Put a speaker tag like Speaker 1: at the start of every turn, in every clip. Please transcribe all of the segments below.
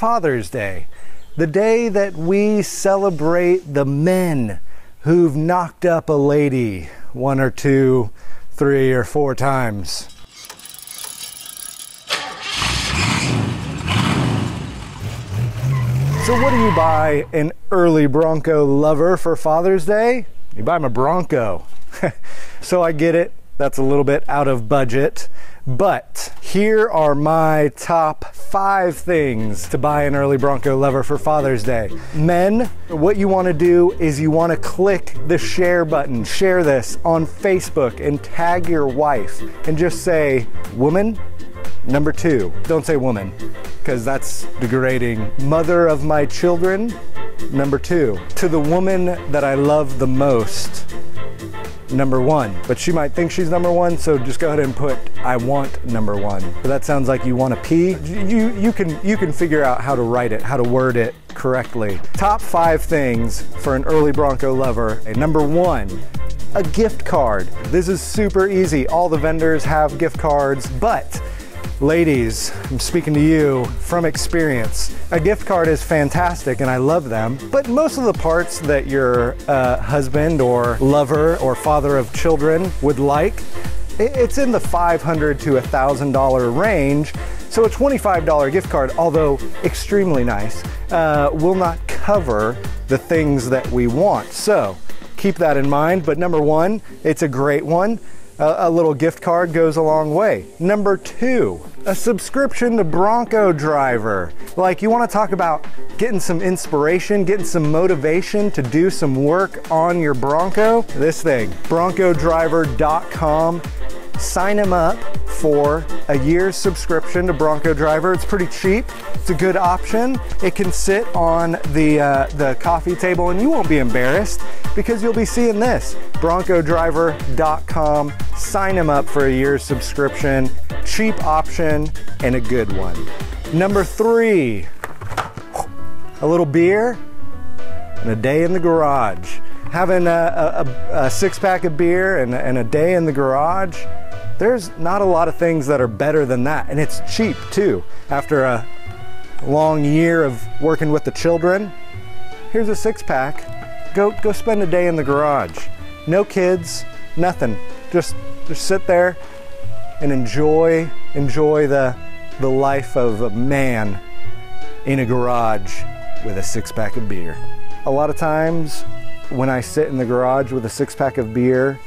Speaker 1: Father's Day, the day that we celebrate the men who've knocked up a lady one or two, three or four times. So, what do you buy an early Bronco lover for Father's Day? You buy him a Bronco. so, I get it, that's a little bit out of budget. But here are my top five things to buy an early Bronco lover for Father's Day. Men, what you want to do is you want to click the share button, share this on Facebook, and tag your wife and just say, Woman, number two. Don't say woman, because that's degrading. Mother of my children, number two. To the woman that I love the most, number one. But she might think she's number one, so just go ahead and put I want number one. But that sounds like you want to pee. You you can you can figure out how to write it, how to word it correctly. Top five things for an early Bronco lover. Number one, a gift card. This is super easy. All the vendors have gift cards, but Ladies, I'm speaking to you from experience. A gift card is fantastic and I love them, but most of the parts that your uh, husband or lover or father of children would like, it's in the 500 to $1,000 range. So a $25 gift card, although extremely nice, uh, will not cover the things that we want. So keep that in mind. But number one, it's a great one a, a little gift card goes a long way. Number two, a subscription to Bronco Driver. Like you want to talk about getting some inspiration, getting some motivation to do some work on your Bronco? This thing, broncodriver.com sign him up for a year's subscription to Bronco Driver. It's pretty cheap. It's a good option. It can sit on the uh, the coffee table, and you won't be embarrassed because you'll be seeing this BroncoDriver.com. Sign him up for a year's subscription. Cheap option and a good one. Number three, a little beer and a day in the garage having a, a, a, six pack of beer and, and, a day in the garage there's not a lot of things that are better than that. And it's cheap too. After a long year of working with the children, here's a six pack. Go, go spend a day in the garage. No kids, nothing. Just, just sit there and enjoy, enjoy the, the life of a man in a garage with a six pack of beer. A lot of times when I sit in the garage with a six pack of beer,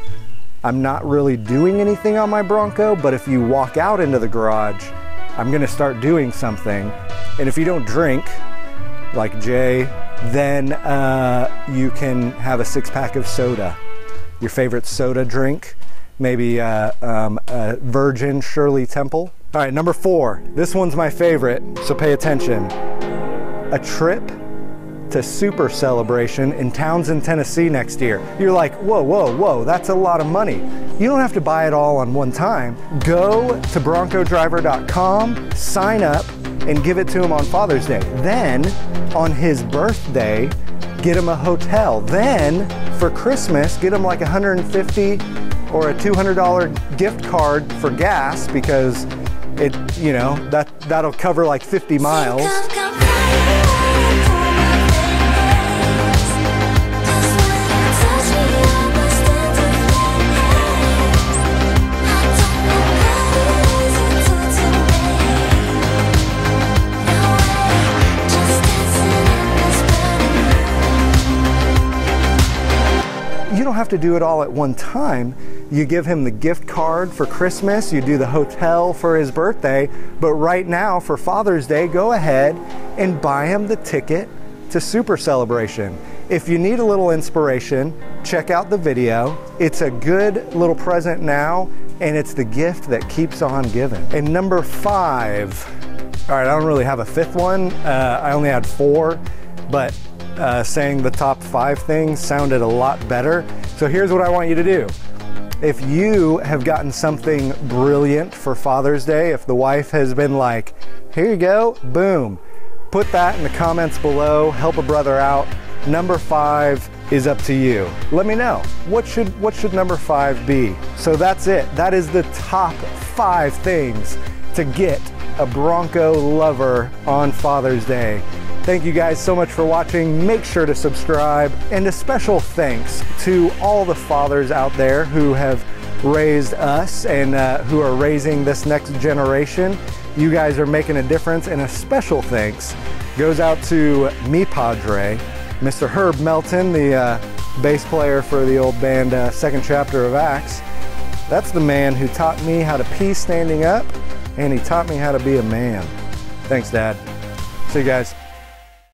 Speaker 1: I'm not really doing anything on my Bronco, but if you walk out into the garage, I'm gonna start doing something. And if you don't drink, like Jay, then uh, you can have a six pack of soda. Your favorite soda drink, maybe uh, um, a Virgin Shirley Temple. All right, number four. This one's my favorite, so pay attention. A trip to Super Celebration in Townsend, Tennessee next year. You're like, whoa, whoa, whoa, that's a lot of money. You don't have to buy it all on one time. Go to broncodriver.com, sign up, and give it to him on Father's Day. Then, on his birthday, get him a hotel. Then, for Christmas, get him like 150 or a $200 gift card for gas because it, you know, that that'll cover like 50 miles. Don't have to do it all at one time. You give him the gift card for Christmas, you do the hotel for his birthday, but right now for Father's Day, go ahead and buy him the ticket to Super Celebration. If you need a little inspiration, check out the video. It's a good little present now, and it's the gift that keeps on giving. And number five, all right, I don't really have a fifth one. Uh, I only had four, but uh, saying the top five things sounded a lot better. So here's what I want you to do. If you have gotten something brilliant for Father's Day, if the wife has been like, here you go, boom, put that in the comments below, help a brother out. Number five is up to you. Let me know. What should, what should number five be? So that's it. That is the top five things to get a Bronco lover on Father's Day. Thank you guys so much for watching. Make sure to subscribe. And a special thanks to all the fathers out there who have raised us and uh, who are raising this next generation. You guys are making a difference. And a special thanks goes out to me padre, Mr. Herb Melton, the uh, bass player for the old band uh, Second Chapter of Acts. That's the man who taught me how to pee standing up, and he taught me how to be a man. Thanks, Dad. See you guys.